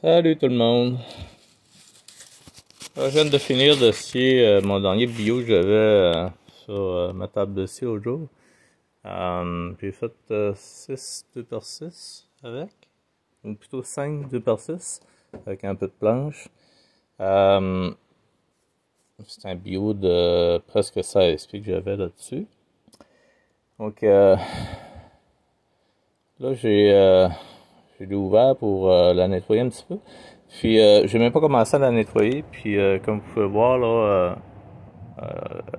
Salut tout le monde. je viens de finir de scier euh, mon dernier bio que j'avais euh, sur euh, ma table de scie au jour. J'ai fait 6 2x6 avec, ou plutôt 5 2x6 avec un peu de planche. C'est un bio de presque 16 pieds que j'avais là-dessus. Donc là j'ai j'ai ouvert pour euh, la nettoyer un petit peu. Puis euh, j'ai même pas commencé à la nettoyer. Puis euh, comme vous pouvez voir là,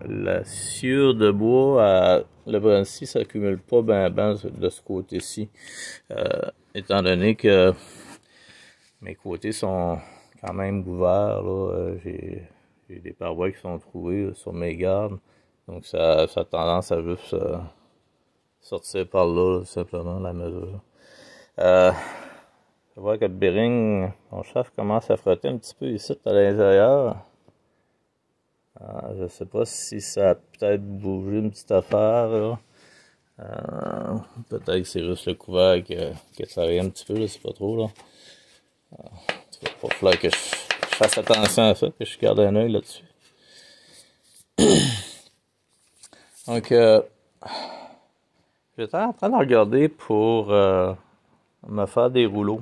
la sciure de bois, le brin-ci s'accumule pas bien ben de ce côté-ci. étant donné que mes côtés sont quand même ouverts. J'ai des parois qui sont trouvées sur mes gardes. Donc ça, ça a tendance à juste sortir par là, simplement, la mesure. Euh, je vois que le bearing, mon chef commence à frotter un petit peu ici à l'intérieur. Ah, je sais pas si ça a peut-être bougé une petite affaire. Euh, peut-être que c'est juste le couvert que, que ça arrive un petit peu, je sais pas trop. Là. Ah, il va falloir que je, fasse attention à ça, que je garde un œil là-dessus. Donc, euh, j'étais en train de regarder pour euh, me faire des rouleaux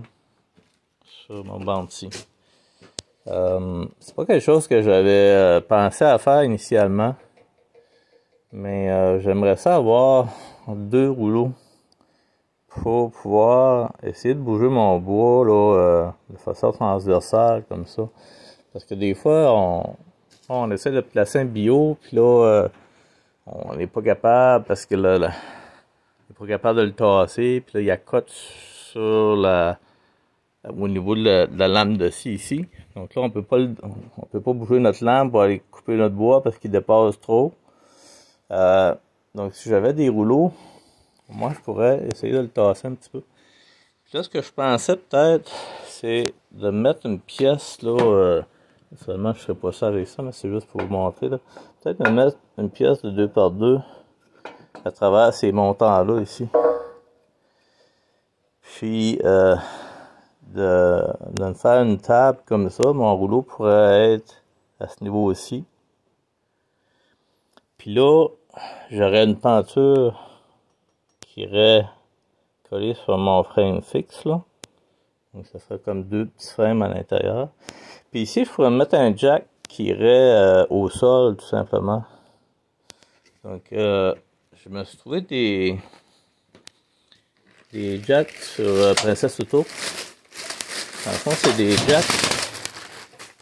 sur mon bounty. Euh, c'est pas quelque chose que j'avais euh, pensé à faire initialement, mais euh, j'aimerais ça avoir deux rouleaux pour pouvoir essayer de bouger mon bois là, de façon transversale comme ça. Parce que des fois, on, on essaie de placer un bio, puis là, on n'est pas capable parce que là, là on n'est pas capable de le tasser, puis là, il y a cote sur la, au niveau de la, lame de scie ici. Donc là, on peut pas on peut pas bouger notre lame pour aller couper notre bois parce qu'il dépasse trop. Euh, donc si j'avais des rouleaux, moi je pourrais essayer de le tasser un petit peu. Puis là, ce que je pensais peut-être, c'est de mettre une pièce là. Euh, seulement je ne ferai pas ça avec ça, mais c'est juste pour vous montrer. Peut-être me mettre une pièce de 2 par 2 à travers ces montants là ici. Puis, euh, de, de faire une table comme ça, mon rouleau pourrait être à ce niveau aussi. Puis là, j'aurais une peinture qui irait coller sur mon frame fixe, là. Donc, ça serait comme deux petits frames à l'intérieur. Puis ici, je pourrais mettre un jack qui irait euh, au sol, tout simplement. Donc, euh, je me suis trouvé des, des jacks sur euh, Princesse Auto. En fond, c'est des jacks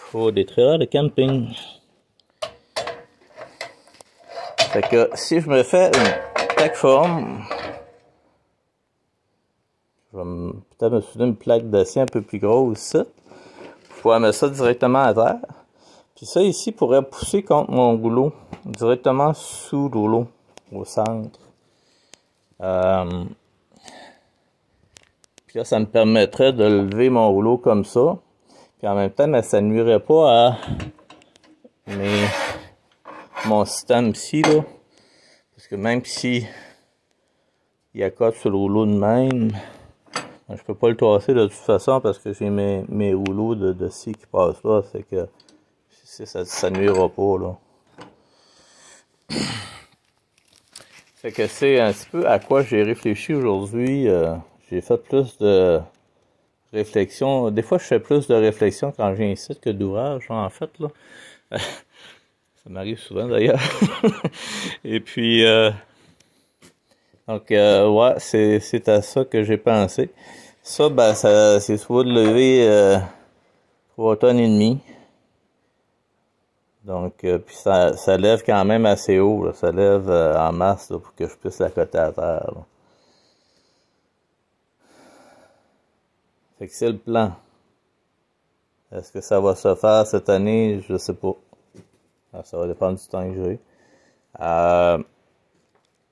pour des trailers de camping. Fait que si je me fais une plateforme, je vais peut-être me souder une plaque d'acier un peu plus grosse pour pouvoir mettre ça directement à terre. Puis ça ici pourrait pousser contre mon goulot, directement sous l'eau au centre. Euh, là, ça me permettrait de lever mon rouleau comme ça. Puis en même temps, mais ça nuirait pas à mes, mon système ici, là. Parce que même si il y a cote sur le rouleau de même, ben, je peux pas le tasser de toute façon parce que j'ai mes, mes rouleaux de, de scie qui passent là. C'est que ça, ça nuira pas, là. Fait que c'est un petit peu à quoi j'ai réfléchi aujourd'hui. Euh, j'ai fait plus de réflexion. Des fois, je fais plus de réflexion quand j'ai un site que d'ouvrage, en fait, là. ça m'arrive souvent, d'ailleurs. Et puis, euh, donc, euh, ouais, c'est, à ça que j'ai pensé. Ça, ben, c'est soit de lever euh, 3 tonnes et demi. Donc, euh, puis ça, ça lève quand même assez haut. Ça lève en masse pour que je puisse la coter à terre. Fait c'est le plan. Est-ce que ça va se faire cette année? Je sais pas. Ah, ça va dépendre du temps que j'ai. Euh,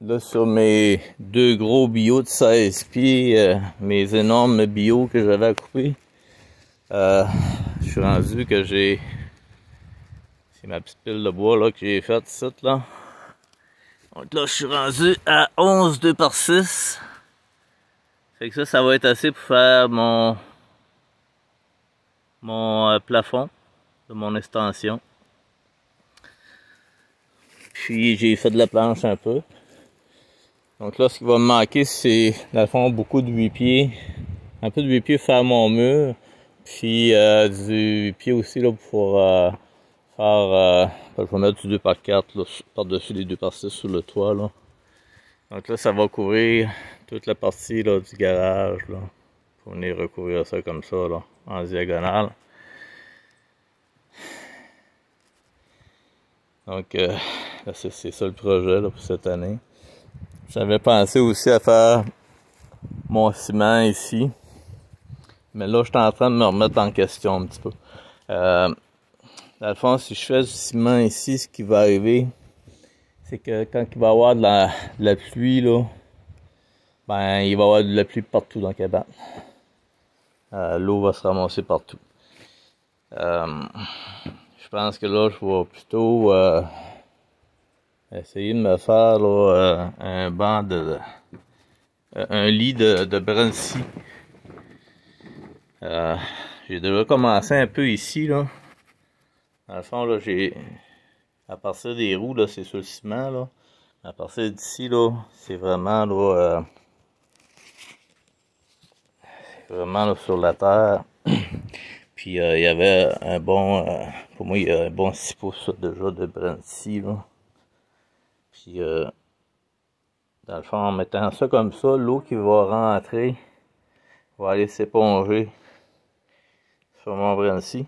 là, sur mes deux gros bio de 16 pieds, euh, mes énormes bio que j'avais à couper, euh, je suis rendu que j'ai... C'est ma petite pile de bois là que j'ai faite là. Donc là, je suis rendu à 11 2 par 6. Fait que ça, ça va être assez pour faire mon mon euh, plafond de mon extension. Puis j'ai fait de la planche un peu. Donc là, ce qui va me manquer, c'est dans le fond beaucoup de 8 pieds. Un peu de 8 pieds pour faire mon mur. Puis euh, du 8 pieds aussi là, pour euh, faire. Euh, je vais mettre du 2 par 4 par-dessus les 2 par 6 sur le toit. Là. Donc là, ça va couvrir toute la partie là, du garage. Là, pour venir recouvrir ça comme ça, là, en diagonale. Donc, euh, c'est ça le projet là, pour cette année. J'avais pensé aussi à faire mon ciment ici. Mais là, je suis en train de me remettre en question un petit peu. Euh, dans le fond, si je fais du ciment ici, ce qui va arriver, c'est que quand il va y avoir de la, pluie, là, ben, il va y avoir de la pluie partout dans la cabane. Euh, l'eau va se ramasser partout. Euh, je pense que là, je vais plutôt euh, essayer de me faire un banc de, un lit de, de euh, j'ai déjà commencé un peu ici là. Dans le fond là, j'ai à partir des roues là, c'est sur le ciment là. À partir d'ici là, c'est vraiment là, vraiment sur la terre. Puis euh, il y avait un bon, euh, pour moi, il y a un bon 6 pouces déjà de brandy. Puis euh, dans le fond, en mettant ça comme ça, l'eau qui va rentrer va aller s'éponger sur mon brandy.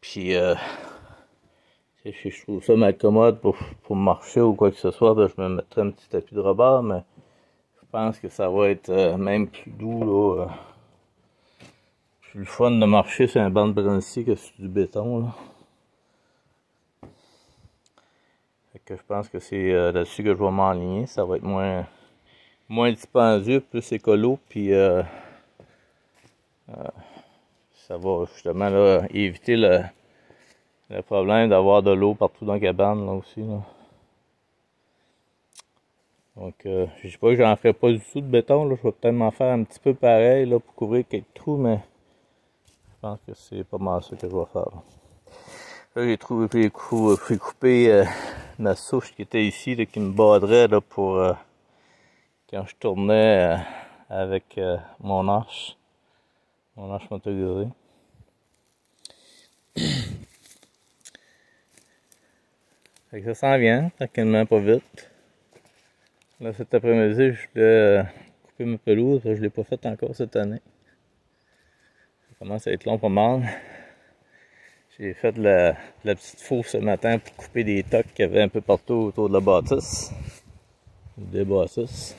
Puis si je trouve ça mal commode pour, pour marcher ou quoi que ce soit, ben, je me mettrai un petit tapis de rebord, mais je pense que ça va être même plus doux là c'est le fun de marcher sur un banc de que sur du béton. Là. que je pense que c'est euh, là-dessus que je vais m'enligner. Ça va être moins, moins dispendieux, plus écolo, puis euh, euh, ça va justement là, éviter le, le problème d'avoir de l'eau partout dans la cabane là aussi. Là. Donc, je sais pas que j'en ferai pas du tout de béton. Là. Je vais peut-être m'en faire un petit peu pareil là, pour couvrir quelques trous, mais pense que c'est pas mal ça que je vais faire. Là, j'ai trouvé, j'ai coupé euh, ma souche qui était ici, qui me badrait là, pour euh, quand je tournais euh, avec mon arche, mon arche motorisée. fait que ça s'en vient, tranquillement, pas vite. Là, cet après-midi, je voulais couper ma pelouse, je l'ai pas fait encore cette année commence à être long pas mal. J'ai fait la, petite fourche ce matin pour couper des tocs qu'il y avait un peu partout autour de la bâtisse. Des bâtisses.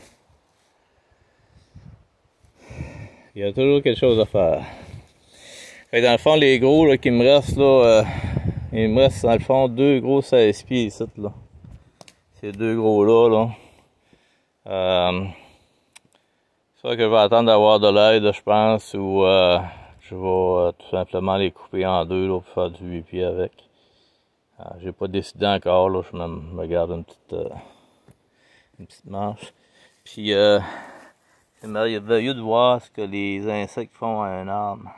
Il y a toujours quelque chose à faire. Fait dans le fond, les gros là, qui me restent, là, euh, il me reste dans le fond deux gros 16 pieds ici. Là. Ces deux gros-là. Là. Euh, c'est ça que je vais attendre d'avoir de l'aide, je pense, ou euh, je vais euh, tout simplement les couper en deux là, pour faire du 8 pieds avec. Euh, j'ai pas décidé encore, là, je me, garde une petite, euh, une petite manche. Puis euh, c'est merveilleux de voir ce que les insectes font à un arbre.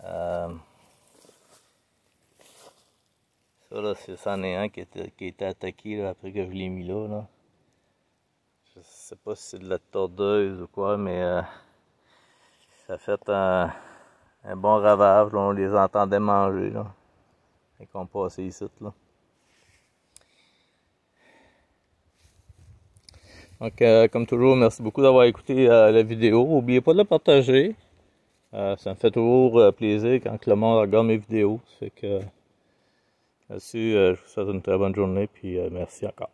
ça là, c'est c'en est un qui était, qui était attaqué là, après que je l'ai mis là, là. Je sais pas si c'est de la tordeuse ou quoi, mais ça fait un un bon ravage. on les entendait manger. Là, et qu'on passait ici. Là. Donc, euh, comme toujours, merci beaucoup d'avoir écouté euh, la vidéo. N'oubliez pas de la partager. Euh, ça me fait toujours plaisir quand le monde regarde mes vidéos. Que là-dessus, je vous souhaite une très bonne journée. Puis merci encore.